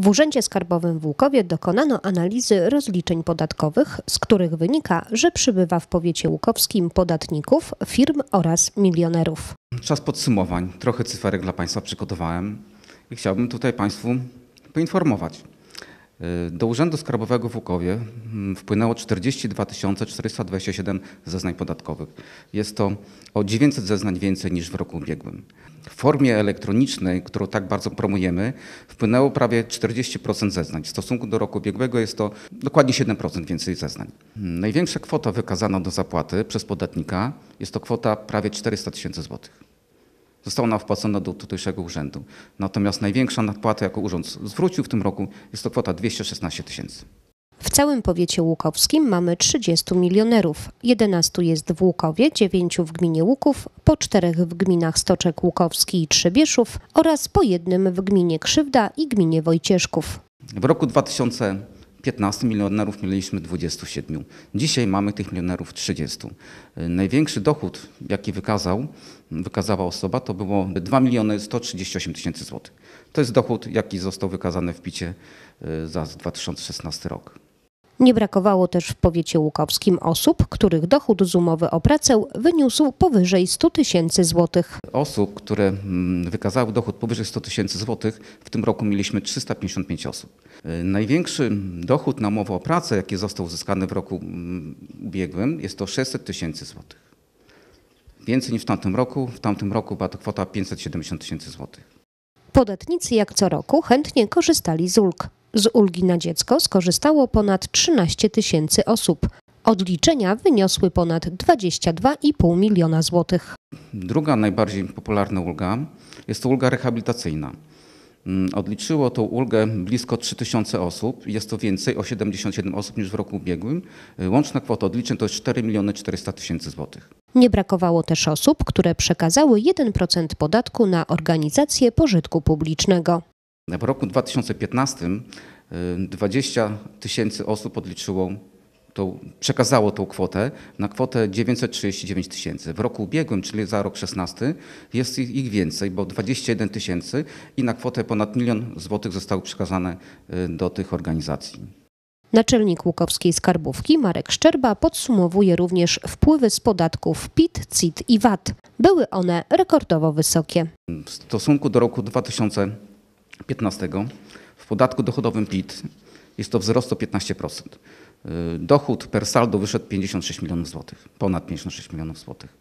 W Urzędzie Skarbowym w Łukowie dokonano analizy rozliczeń podatkowych, z których wynika, że przybywa w powiecie łukowskim podatników, firm oraz milionerów. Czas podsumowań. Trochę cyferek dla Państwa przygotowałem i chciałbym tutaj Państwu poinformować. Y, Do Urzędu Skarbowego w Łukowie mm, wpłynęło 42 427 zeznań podatkowych. Jest to o 900 zeznań więcej niż w roku ubiegłym. W formie elektronicznej, którą tak bardzo promujemy, wpłynęło prawie 40% zeznań. W stosunku do roku ubiegłego jest to dokładnie 7% więcej zeznań. Mm, Największa kwota wykazana do zapłaty przez podatnika jest to kwota prawie 400 tysięcy złotych. Została ona wpłacona do tutejszego urzędu. Natomiast największa nadpłata, jaką urząd zwrócił w tym roku, jest to kwota 216 tysięcy. W całym powiecie łukowskim mamy 30 milionerów. 11 jest w Łukowie, 9 w gminie Łuków, po 4 w gminach Stoczek Łukowski i Trzebieszów oraz po jednym w gminie Krzywda i gminie Wojcieszków. W roku 2015 milionerów mieliśmy 27. Dzisiaj mamy tych milionerów 30. Największy dochód, jaki wykazał, wykazała osoba, to było 2 miliony 138 tysięcy złotych. To jest dochód, jaki został wykazany w PIT-cie y, za 2016 rok. Nie brakowało też w powiecie łukowskim osób, których dochód z umowy o pracę wyniósł powyżej 100 tysięcy złotych. Osób, które mm, wykazały dochód powyżej 100 tysięcy złotych, w tym roku mieliśmy 355 osób. Y, Największy dochód na umowę o pracę, jaki został uzyskany w roku mm, ubiegłym, jest to 600 tysięcy złotych. Więcej niż w tamtym roku. W tamtym roku była to kwota 570 tysięcy złotych. Podatnicy jak co roku chętnie korzystali z ulg. Z ulgi na dziecko skorzystało ponad 13 tysięcy osób. Odliczenia wyniosły ponad 22,5 miliona złotych. Druga najbardziej popularna ulga jest to ulga rehabilitacyjna. Mm, Odliczyło tą ulgę blisko 3000 osób. Jest to więcej o 77 osób niż w roku ubiegłym. Y, Łączna kwota odliczeń to jest 4 miliony 400 tysięcy złotych. Nie brakowało też osób, które przekazały 1% podatku na organizację pożytku publicznego. W roku 2015 y, 20 tysięcy osób odliczyło, tą, przekazało tą kwotę na kwotę 939 tysięcy. W roku ubiegłym, czyli za rok 16, jest ich ich więcej, bo 21 tysięcy i na kwotę ponad milion złotych zostały przekazane y, do tych organizacji. Naczelnik Łukowskiej Skarbówki Marek Szczerba podsumowuje również wpływy z podatków PIT, CIT i VAT. Były one rekordowo wysokie. W stosunku do roku 2015 w podatku dochodowym PIT jest to wzrost o 15%. Y, Dochód per saldo wyszedł 56 milionów złotych, ponad 56 milionów złotych.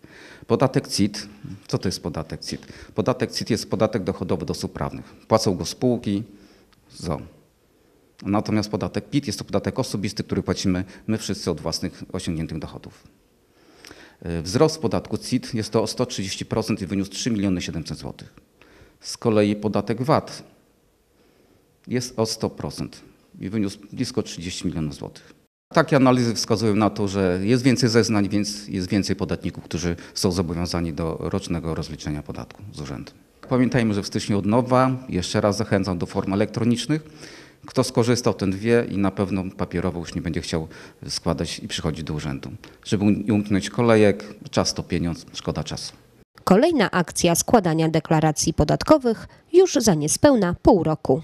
Podatek CIT, co to jest podatek CIT? Podatek CIT jest podatek dochodowy do osób prawnych. Płacą go spółki, ZO. Natomiast podatek PIT jest to podatek osobisty, który płacimy my wszyscy od własnych osiągniętych dochodów. Y, Wzrost podatku CIT jest to o 130% i wyniósł 3 miliony 700 zł. Z kolei podatek VAT jest o 100% i wyniósł blisko 30 milionów złotych. Takie analizy wskazują na to, że jest więcej zeznań, więc jest więcej podatników, którzy są zobowiązani do rocznego rozliczenia podatku z urzędu. Pamiętajmy, że w styczniu od nowa, jeszcze raz zachęcam do form elektronicznych. Kto skorzystał, ten wie i na pewno papierowo już nie będzie chciał składać i przychodzić do urzędu. Żeby nie umknąć kolejek, czas to pieniądz, szkoda czasu. Kolejna akcja składania deklaracji podatkowych już za niespełna pół roku.